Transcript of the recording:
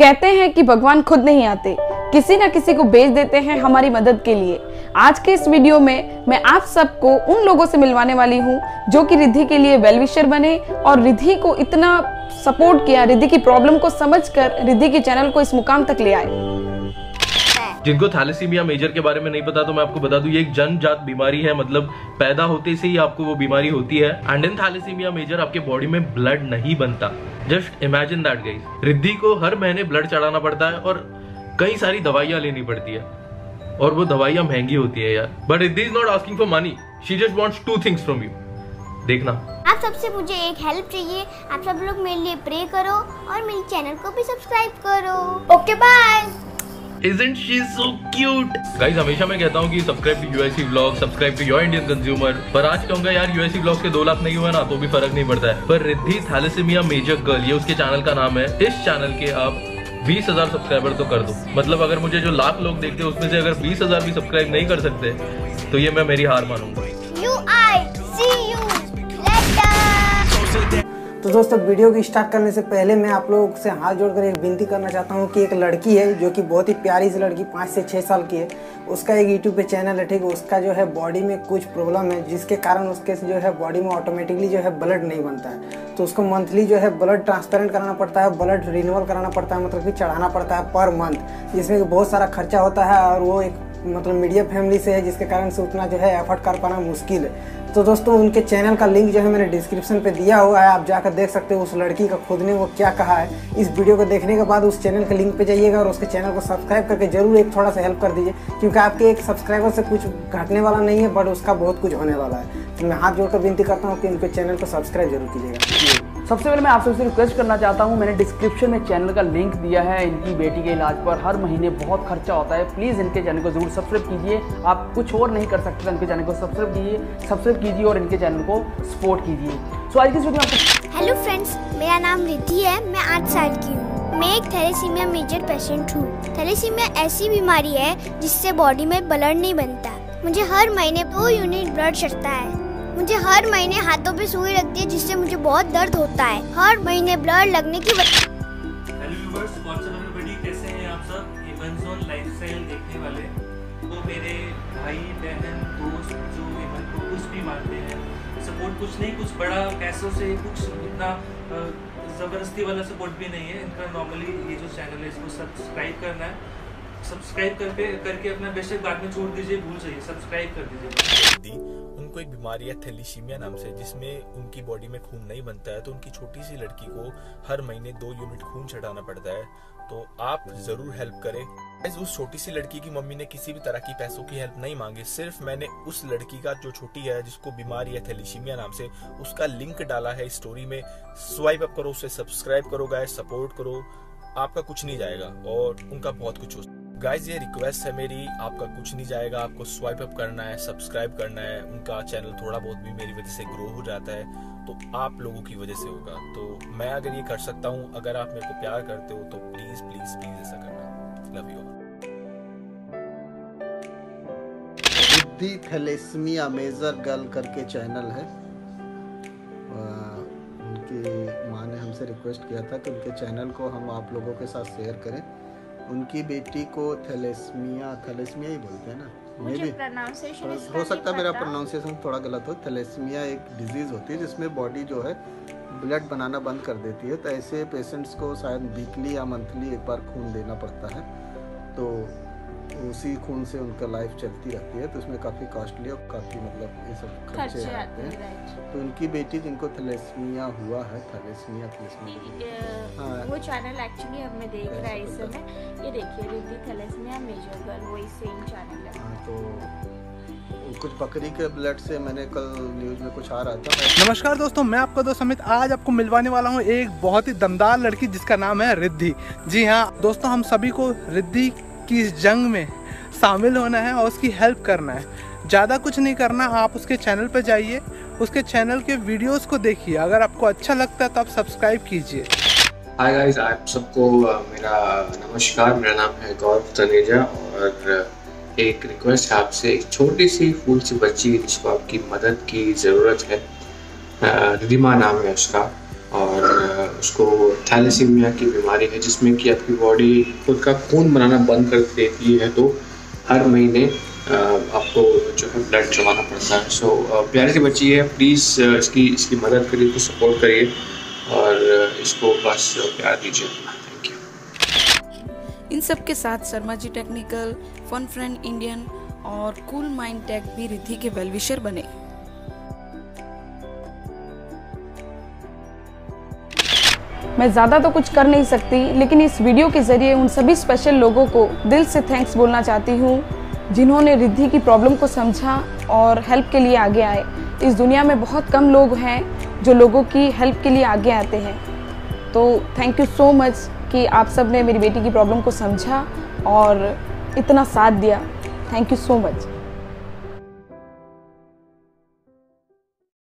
कहते हैं कि भगवान खुद नहीं आते। किसी ना किसी को भेज देते हैं हमारी मदद के लिए। आज के इस वीडियो में मैं आप सबको उन लोगों से मिलवाने वाली हूँ, जो कि रिद्धि के लिए वेलविशर बने और रिद्धि को इतना सपोर्ट किया, रिद्धि की प्रॉब्लम को समझकर रिद्धि के चैनल को इस मुकाम तक ले आए। जिनको थैलेसीमिया मेजर के बारे में नहीं पता तो मैं आपको बता दूँ, ये एक जनजात बीमारी है मतलब पैदा होते से ही आपको वो बीमारी होती है। एंड इन थैलेसीमिया मेजर आपके बॉडी में ब्लड नहीं बनता। Just imagine that guys Riddhi को हर महीने ब्लड चढ़ाना पड़ता है और कई सारी दवाइयाँ लेनी पड़ती है। और वो दवाइयाँ महँगी होती है यार। But Riddhi is not asking for money she just wants two things from you देखना। आप सबसे मुझे एक हेल्प चाहिए। आप सब लोग मेरे लिए प्रे करो और मेरे चैनल को भी सब्सक्राइब करो। Okay bye Isn't she so cute? Guys, हमेशा मैं कहता हूँ कि subscribe to USC vlog subscribe to your Indian consumer पर आज कहूँगा यार यूएससी व्लॉग्स के दो लाख नहीं हुआ ना तो भी फ़र्क नहीं पड़ता है। पर रिद्धि थैलेसीमिया मेजर गर्ल ये उसके चैनल का नाम है। इस चैनल के आप बीस हज़ार सब्सक्राइबर तो कर दो। मतलब अगर मुझे जो लाख लोग देखते हैं उसमें से अगर बीस हज़ार भी सब्सक्राइब नहीं कर सकते तो ये मैं मेरी हार मानूँगा। तो दोस्तों, वीडियो की स्टार्ट करने से पहले मैं आप लोगों से हाथ जोड़कर एक विनती करना चाहता हूँ कि एक लड़की है जो कि बहुत ही प्यारी सी लड़की, पाँच से छः साल की है। उसका एक यूट्यूब पे चैनल है, ठीक? है उसका जो है बॉडी में कुछ प्रॉब्लम है, जिसके कारण उसके जो है बॉडी में ऑटोमेटिकली जो है ब्लड नहीं बनता है। तो उसको मंथली जो है ब्लड ट्रांसपेरेंट कराना पड़ता है ब्लड रिन्यूअल कराना पड़ता है मतलब कि चढ़ाना पड़ता है पर मंथ जिसमें बहुत सारा खर्चा होता है और वो एक मतलब मीडियम फैमिली से है, जिसके कारण से उतना जो है एफर्ट कर पाना मुश्किल है। तो दोस्तों, उनके चैनल का लिंक जो है मैंने डिस्क्रिप्शन पे दिया हुआ है। आप जाकर देख सकते हो उस लड़की का खुद ने वो क्या कहा है। इस वीडियो को देखने के बाद उस चैनल के लिंक पे जाइएगा और उसके चैनल को सब्सक्राइब करके ज़रूर एक थोड़ा सा हेल्प कर दीजिए, क्योंकि आपके एक सब्सक्राइबर से कुछ घटने वाला नहीं है बट उसका बहुत कुछ होने वाला है। तो मैं हाथ जोड़कर विनती करता हूँ कि उनके चैनल को सब्सक्राइब ज़रूर कीजिएगा। सबसे पहले मैं आप सबसे रिक्वेस्ट करना चाहता हूँ, मैंने डिस्क्रिप्शन में चैनल का लिंक दिया है इनकी बेटी के इलाज पर। हर महीने बहुत खर्चा होता है। प्लीज़ इनके चैनल को ज़रूर सब्सक्राइब कीजिए। आप कुछ और नहीं कर सकते तो इनके चैनल को सब्सक्राइब कीजिए। सब्सक्राइब कीजिए और इनके चैनल को सपोर्ट कीजिए। सो आज की वीडियो आपको हेलो फ्रेंड्स मेरा नाम रिद्धि है। मैं आठ साल की हूँ। मैं एक थैलेसीमिया मेजर पेशेंट हूँ। थैलेसीमिया ऐसी बीमारी है जिससे बॉडी में ब्लड नहीं बनता। मुझे हर महीने दो यूनिट ब्लड चढ़ता है। मुझे हर महीने हाथों पे सुई लगती है जिससे मुझे बहुत दर्द होता है। हर महीने ब्लड लगने की वजह तो मेरे भाई, बहन, दोस्त जो इवन को कुछ भी मानते हैं सपोर्ट कुछ नहीं, कुछ बड़ा पैसों से, कुछ इतना ज़बरदस्ती वाला सपोर्ट भी नहीं है। इनका नॉर्मली ये जो चैनल है, इसको सब्सक्राइब करना है। सब्सक्राइब करके करके अपना बेशक बाद में छोड़ दीजिए, भूल जाइए। सब्सक्राइब कर दीजिए। दी, उनको एक बीमारी है, थैलीसीमिया नाम से, जिसमें उनकी बॉडी में खून नहीं बनता है तो उनकी छोटी सी लड़की को हर महीने दो यूनिट खून चढ़ाना पड़ता है। तो आप ज़रूर हेल्प करें। उस छोटी सी लड़की की मम्मी ने किसी भी तरह की पैसों की हेल्प नहीं मांगी। सिर्फ़ मैंने उस लड़की का, जो छोटी है, जिसको बीमारी है, थैलीसीमिया नाम से, उसका लिंक डाला है स्टोरी में। स्वाइप अप करो, उसे सब्सक्राइब करो, गाइस, सपोर्ट करो। आपका कुछ नहीं जाएगा, और उनका बहुत कुछ हो गाइज़ ये रिक्वेस्ट है मेरी, आपका कुछ नहीं जाएगा, आपको स्वाइप अप करना है सब्सक्राइब करना है, उनका चैनल थोड़ा बहुत भी मेरी वजह से ग्रो हो जाता है तो आप लोगों की वजह से होगा। तो मैं अगर ये कर सकता हूँ, अगर आप मेरे को प्यार करते हो तो प्लीज़ प्लीज़ प्लीज़ ऐसा करना। Love you Buddhi thalassaemia major girl करके चैनल है। उनकी माँ ने हमसे रिक्वेस्ट किया था कि उनके चैनल को हम आप लोगों के साथ शेयर करें। उनकी बेटी को थैलेसमिया थैलेसमिया ही बोलते हैं ना। मे भी हो सकता है मेरा प्रोनाउंसिएशन थोड़ा गलत हो। थैलेसमिया एक डिज़ीज़ होती है जिसमें बॉडी जो है ब्लड बनाना बंद कर देती है। तो ऐसे पेशेंट्स को शायद वीकली या मंथली एक बार खून देना पड़ता है। तो उसी खून से उनका लाइफ चलती रहती है तो उसमें काफ़ी कॉस्टली और काफ़ी मतलब ये सब खर्चे आते हैं तो उनकी बेटी जिनको थैलेसमिया हुआ है थैलेसमिया थैलेसमिया हाँ। वो चैनल एक्चुअली हमें देख रहा है इस समय। ये देखिए रिद्धि थैलेसीमिया मेजर गर्ल वही सेम चैनल है। हाँ, तो कुछ बकरी के ब्लड से मैंने कल न्यूज़ में कुछ आ रहा था। नमस्कार दोस्तों मैं आपका दोस्त अमित आज आपको मिलवाने वाला हूँ एक बहुत ही दमदार लड़की जिसका नाम है रिद्धि। जी हाँ दोस्तों हम सभी को रिद्धि की इस जंग में शामिल होना है और उसकी हेल्प करना है। ज़्यादा कुछ नहीं करना आप उसके चैनल पर जाइए उसके चैनल के वीडियोस को देखिए। अगर आपको अच्छा लगता है तो आप सब्सक्राइब कीजिए। हाय गाइस आप सबको मेरा नमस्कार। मेरा नाम है गौरव तनेजा और एक रिक्वेस्ट है आपसे। एक छोटी सी फूल सी बच्ची जिसको आपकी मदद की ज़रूरत है। अ, रिधिमा नाम है उसका और उसको थैलेसीमिया की बीमारी है, जिसमें कि आपकी बॉडी खुद का खून बनाना बंद कर देती है तो हर महीने आपको जो है ब्लड जमाना पड़ता है। सो प्यारे से बच्ची है प्लीज़ इसकी इसकी मदद करिए, इसको सपोर्ट करिए, और इसको बस प्यार दीजिए। इन सब के साथ Sharma ji technical fun friend Indian और कूल माइंड टेक भी रिद्धि के वेलविशर बने। मैं ज़्यादा तो कुछ कर नहीं सकती, लेकिन इस वीडियो के ज़रिए उन सभी स्पेशल लोगों को दिल से थैंक्स बोलना चाहती हूँ, जिन्होंने रिद्धि की प्रॉब्लम को समझा और हेल्प के लिए आगे आए। इस दुनिया में बहुत कम लोग हैं जो लोगों की हेल्प के लिए आगे आते हैं। तो थैंक यू सो मच कि आप सबने मेरी बेटी की प्रॉब्लम को समझा और इतना साथ दिया। Thank you so much